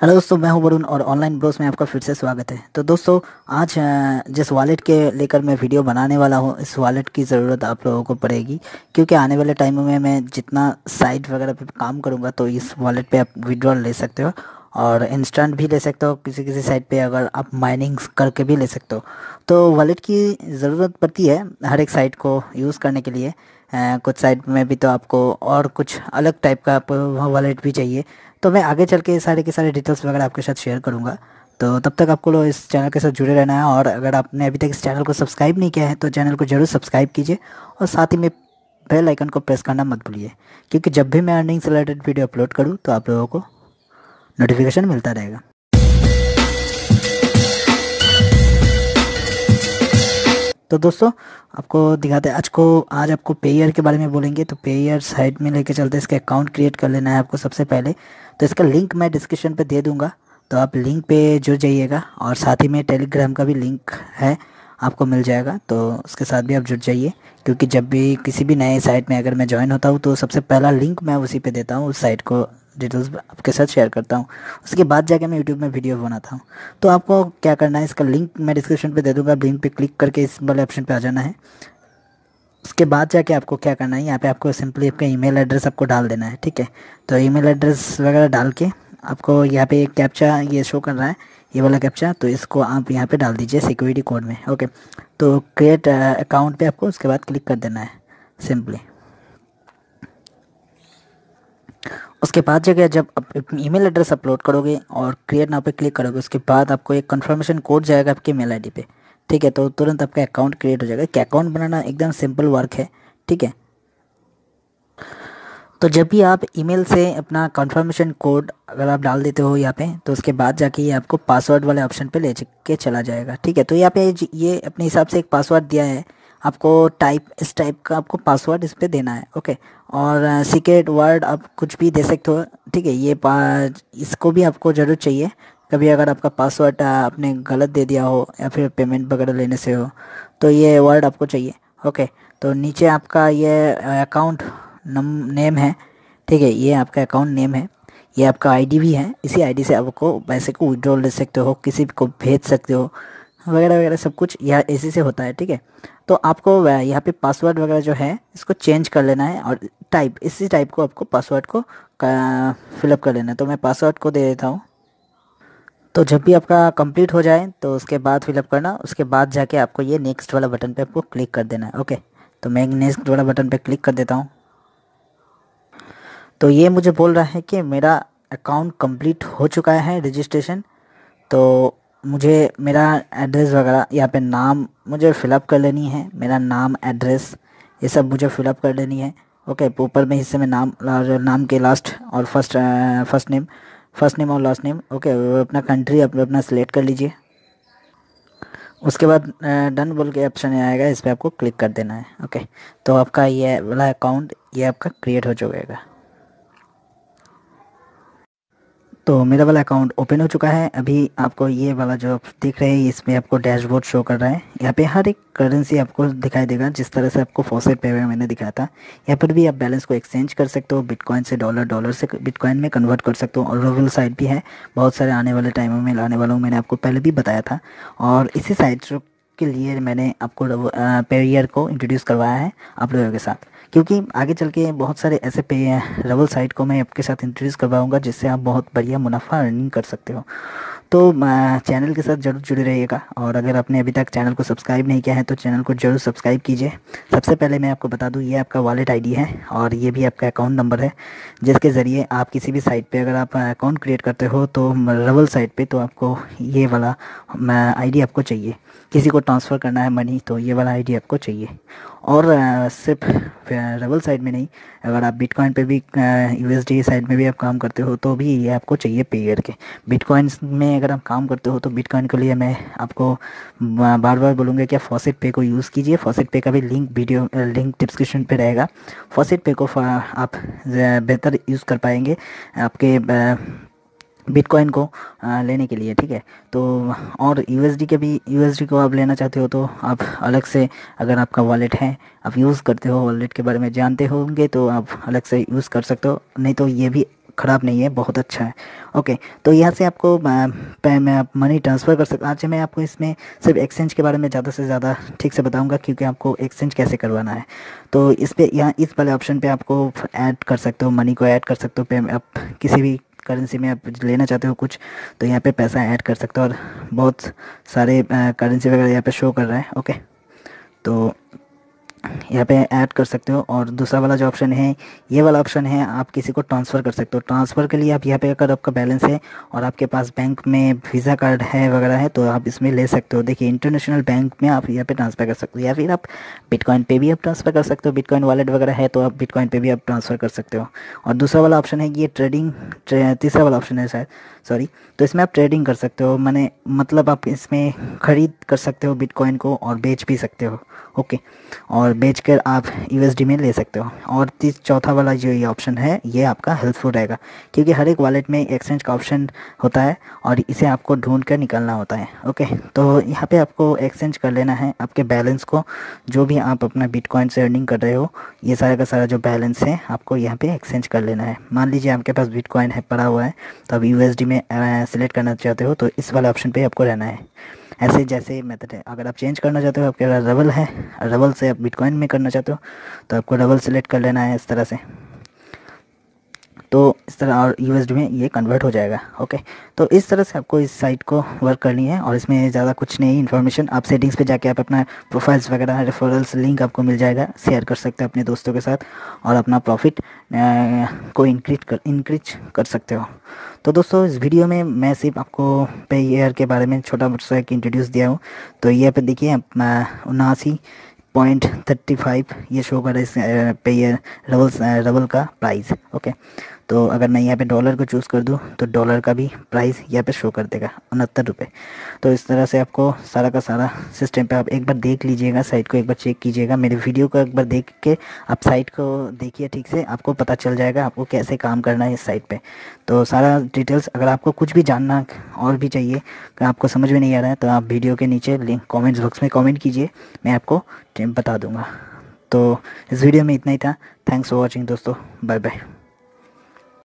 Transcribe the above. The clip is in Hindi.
हेलो दोस्तों, मैं हूँ वरुण और ऑनलाइन ब्रोस में आपका फिर से स्वागत है। तो दोस्तों, आज जिस वॉलेट के लेकर मैं वीडियो बनाने वाला हूँ, इस वॉलेट की ज़रूरत आप लोगों को पड़ेगी। क्योंकि आने वाले टाइम में मैं जितना साइट वगैरह पे काम करूँगा तो इस वॉलेट पे आप विड्रॉल ले सकते हो और इंस्टेंट भी ले सकते हो, किसी किसी साइट पे अगर आप माइनिंग करके भी ले सकते हो। तो वॉलेट की ज़रूरत पड़ती है हर एक साइट को यूज़ करने के लिए। कुछ साइट में भी तो आपको और कुछ अलग टाइप का वॉलेट भी चाहिए। तो मैं आगे चल के सारे के सारे डिटेल्स वगैरह आपके साथ शेयर करूँगा। तो तब तक आपको लोग इस चैनल के साथ जुड़े रहना है और अगर आपने अभी तक इस चैनल को सब्सक्राइब नहीं किया है तो चैनल को ज़रूर सब्सक्राइब कीजिए और साथ ही में बेल आइकन को प्रेस करना मत भूलिए, क्योंकि जब भी मैं अर्निंग से रिलेटेड वीडियो अपलोड करूँ तो आप लोगों को नोटिफिकेशन मिलता रहेगा। तो दोस्तों, आपको दिखाते हैं। आज को, आज आपको पेयर के बारे में बोलेंगे तो पेयर साइट में लेके चलते हैं। इसका अकाउंट क्रिएट कर लेना है आपको सबसे पहले। तो इसका लिंक मैं डिस्क्रिप्शन पे दे दूँगा। तो आप लिंक पे जुड़ जाइएगा और साथ ही में टेलीग्राम का भी लिंक है, आपको मिल जाएगा। तो उसके साथ भी आप जुड़ जाइए, क्योंकि जब भी किसी भी नए साइट में अगर मैं ज्वाइन होता हूँ तो सबसे पहला लिंक मैं उसी पे देता हूँ, उस साइट को डिटेल्स आपके साथ शेयर करता हूँ। उसके बाद जाके मैं यूट्यूब में वीडियो बनाता हूँ। तो आपको क्या करना है, इसका लिंक मैं डिस्क्रिप्शन पर दे दूँगा। लिंक पर क्लिक करके इस वाले ऑप्शन पर आ जाना है। उसके बाद जाके आपको क्या करना है, यहाँ पे आपको सिंपली आपका ईमेल एड्रेस आपको डाल देना है, ठीक है? तो ईमेल एड्रेस वगैरह डाल के आपको यहाँ पे एक कैप्चा ये शो कर रहा है, ये वाला कैप्चा तो इसको आप यहाँ पे डाल दीजिए सिक्योरिटी कोड में ओके तो क्रिएट अकाउंट पे आपको उसके बाद क्लिक कर देना है सिंपली उसके बाद जगह जब आप ईमेल एड्रेस अपलोड करोगे और क्रिएट नाउ पे क्लिक करोगे, उसके बाद आपको एक कंफर्मेशन कोड जाएगा आपके मेल आईडी पे। ठीक है तो तुरंत आपका अकाउंट क्रिएट हो जाएगा। कि अकाउंट बनाना एकदम सिंपल वर्क है। ठीक है? तो जब भी आप ईमेल से अपना कंफर्मेशन कोड अगर आप डाल देते हो यहाँ पे तो उसके बाद जाके ये आपको पासवर्ड वाले ऑप्शन पे ले के चला जाएगा। ठीक है? तो यहाँ पे ये अपने हिसाब से एक पासवर्ड दिया है। आपको टाइप इस टाइप का आपको पासवर्ड इस पर देना है ओके और सीक्रेट वर्ड आप कुछ भी दे सकते हो, ठीक है? ये इसको भी आपको ज़रूर चाहिए। कभी अगर आपका पासवर्ड आपने गलत दे दिया हो या फिर पेमेंट वगैरह लेने से हो तो ये वर्ड आपको चाहिए ओके तो नीचे आपका ये अकाउंट नम नेम है, ठीक है? ये आपका अकाउंट नेम है, ये आपका आईडी भी है, इसी आईडी से आपको पैसे को विड्रॉल ले सकते हो, किसी को भेज सकते हो वगैरह वगैरह सब कुछ यह इसी से होता है, ठीक है? तो आपको यहाँ पे पासवर्ड वगैरह जो है, इसको चेंज कर लेना है और टाइप इसी टाइप को आपको पासवर्ड को फिलअप कर लेना है। तो मैं पासवर्ड को दे देता हूँ। तो जब भी आपका कंप्लीट हो जाए तो उसके बाद फिलअप करना, उसके बाद जाके आपको ये नेक्स्ट वाला बटन पे आपको क्लिक कर देना है, ओके? तो मैं नेक्स्ट वाला बटन पे क्लिक कर देता हूँ। तो ये मुझे बोल रहा है कि मेरा अकाउंट कंप्लीट हो चुका है रजिस्ट्रेशन तो मुझे मेरा एड्रेस वगैरह यहाँ पे नाम मुझे फ़िलअप कर लेनी है। मेरा नाम एड्रेस ये सब मुझे फ़िलअप कर लेनी है। ओके ऊपर में हिस्से में नाम नाम के लास्ट और first first name first name और लास्ट नेम ओके अपना कंट्री अपना अपना सिलेक्ट कर लीजिए। उसके बाद डन बोल के ऑप्शन आएगा, इस पर आपको क्लिक कर देना है। ओके तो आपका ये वाला अकाउंट ये आपका क्रिएट हो जाएगा। तो मेरा वाला अकाउंट ओपन हो चुका है। अभी आपको ये वाला जो आप देख रहे हैं, इसमें आपको डैशबोर्ड शो कर रहा है। यहाँ पे हर एक करेंसी आपको दिखाई देगा, जिस तरह से आपको फोसेट पे मैंने दिखाया था। यहाँ पर भी आप बैलेंस को एक्सचेंज कर सकते हो बिटकॉइन से डॉलर डॉलर से बिटकॉइन में कन्वर्ट कर सकते हो, और रूरल साइट भी है। बहुत सारे आने वाले टाइमों में लाने वालों मैंने आपको पहले भी बताया था। और इसी साइट के लिए मैंने आपको पेयर को इंट्रोड्यूस करवाया है आप लोगों के साथ। क्योंकि आगे चल के बहुत सारे ऐसे पे रबल साइट को मैं आपके साथ इंट्रोड्यूस करवाऊँगा, जिससे आप बहुत बढ़िया मुनाफा अर्निंग कर सकते हो। तो चैनल के साथ ज़रूर जुड़े रहिएगा, और अगर आपने अभी तक चैनल को सब्सक्राइब नहीं किया है तो चैनल को ज़रूर सब्सक्राइब कीजिए। सबसे पहले मैं आपको बता दूँ, ये आपका वॉलेट आईडी है, और ये भी आपका अकाउंट नंबर है, जिसके ज़रिए आप किसी भी साइट पे अगर आप अकाउंट क्रिएट करते हो तो रवल साइट पे तो आपको ये वाला आईडी आपको चाहिए। किसी को ट्रांसफ़र करना है मनी तो ये वाला आईडी आपको चाहिए। और सिर्फ़ रबल साइड में नहीं, अगर आप बिटकॉइन पे भी यूएसडी साइड में भी आप काम करते हो तो भी ये आपको चाहिए पेयर के। बिटकॉइन में अगर आप काम करते हो तो बिटकॉइन के लिए मैं आपको बार बार बोलूँगा कि आप फॉसेट पे को यूज़ कीजिए। फॉसेट पे का भी लिंक वीडियो लिंक डिस्क्रिप्शन पे रहेगा। फॉसेट पे को आप बेहतर यूज़ कर पाएँगे। आपके बिटकॉइन को लेने के लिए, ठीक है? तो और यूएसडी के भी यूएसडी को आप लेना चाहते हो तो आप अलग से अगर आपका वॉलेट है, आप यूज़ करते हो वॉलेट के बारे में, जानते होंगे तो आप अलग से यूज़ कर सकते हो। नहीं तो ये भी ख़राब नहीं है, बहुत अच्छा है। ओके तो यहाँ से आपको पे में आप मनी ट्रांसफ़र कर सकते आज मैं आपको इसमें सिर्फ़ एक्सचेंज के बारे में ज़्यादा से ज़्यादा ठीक से बताऊँगा क्योंकि आपको एक्सचेंज कैसे करवाना है। तो इस पर यहाँ, इस वाले ऑप्शन पर आपको ऐड कर सकते हो मनी को ऐड कर सकते हो, पे आप किसी भी करेंसी में आप लेना चाहते हो कुछ तो यहाँ पे पैसा ऐड कर सकते हो और बहुत सारे करेंसी वगैरह यहाँ पे शो कर रहा है ओके तो यहाँ पे ऐड कर सकते हो और दूसरा वाला जो ऑप्शन है, ये वाला ऑप्शन है, आप किसी को ट्रांसफ़र कर सकते हो। ट्रांसफ़र के लिए आप यहाँ पे अगर आपका बैलेंस है और आपके पास बैंक में वीज़ा कार्ड है वगैरह है तो आप इसमें ले सकते हो। देखिए इंटरनेशनल बैंक में आप यहाँ पे ट्रांसफ़र कर सकते हो, या फिर आप बिटकॉइन पे भी आप ट्रांसफ़र कर सकते हो। बिटकॉइन वॉलेट वगैरह है तो आप बिटकॉइन पे भी आप ट्रांसफ़र कर सकते हो। और दूसरा वाला ऑप्शन है, ये ट्रेडिंग तीसरा वाला ऑप्शन है शायद सॉरी तो इसमें आप ट्रेडिंग कर सकते हो, मैंने मतलब आप इसमें ख़रीद कर सकते हो बिटकॉइन को और बेच भी सकते हो ओके और बेच कर आप यूएसडी में ले सकते हो। और तीस, चौथा वाला जो ये ऑप्शन है, ये आपका हेल्पफुल रहेगा। क्योंकि हर एक वॉलेट में एक्सचेंज का ऑप्शन होता है और इसे आपको ढूंढ कर निकालना होता है। ओके तो यहाँ पे आपको एक्सचेंज कर लेना है आपके बैलेंस को। जो भी आप अपना बिटकॉइन से अर्निंग कर रहे हो, ये सारा का सारा जो बैलेंस है, आपको यहाँ पे एक्सचेंज कर लेना है। मान लीजिए आपके पास बिटकॉइन है, पड़ा हुआ है तो आप यूएसडी में सिलेक्ट करना चाहते हो तो इस वाले ऑप्शन पर आपको रहना है। ऐसे जैसे मेथड है। अगर आप चेंज करना चाहते हो, आपके पास रबल है। रबल से आप बिटकॉइन में करना चाहते हो तो आपको रबल सेलेक्ट कर लेना है इस तरह से। तो इस तरह और यूएसडी में ये कन्वर्ट हो जाएगा ओके तो इस तरह से आपको इस साइट को वर्क करनी है और इसमें ज़्यादा कुछ नहीं इन्फॉर्मेशन आप सेटिंग्स पे जाके आप अपना प्रोफाइल्स वगैरह रेफरल्स लिंक आपको मिल जाएगा शेयर कर सकते हैं अपने दोस्तों के साथ और अपना प्रॉफिट को इंक्रीज कर इंक्रीज कर सकते हो। तो दोस्तों, इस वीडियो में मैं सिर्फ़ आपको पे ईयर के बारे में छोटा मोटा एक इंट्रोड्यूस दिया हूँ। तो ये पे देखिए उनासी पॉइंट थर्टी फाइव ये शो कर रहा है इस पे ईयर रबल रबल का प्राइस ओके तो अगर मैं यहाँ पे डॉलर को चूज़ कर दूँ तो डॉलर का भी प्राइस यहाँ पे शो कर देगा, उनहत्तर रुपये तो इस तरह से आपको सारा का सारा सिस्टम पे आप एक बार देख लीजिएगा साइट को एक बार चेक कीजिएगा। मेरे वीडियो को एक बार देख के आप साइट को देखिए, ठीक से आपको पता चल जाएगा आपको कैसे काम करना है इस साइट पर तो सारा डिटेल्स अगर आपको कुछ भी जानना और भी चाहिए आपको समझ में नहीं आ रहा है तो आप वीडियो के नीचे लिंक कॉमेंट्स बॉक्स में कॉमेंट कीजिए, मैं आपको बता दूँगा। तो इस वीडियो में इतना ही था। थैंक्स फॉर वॉचिंग दोस्तों। Bye bye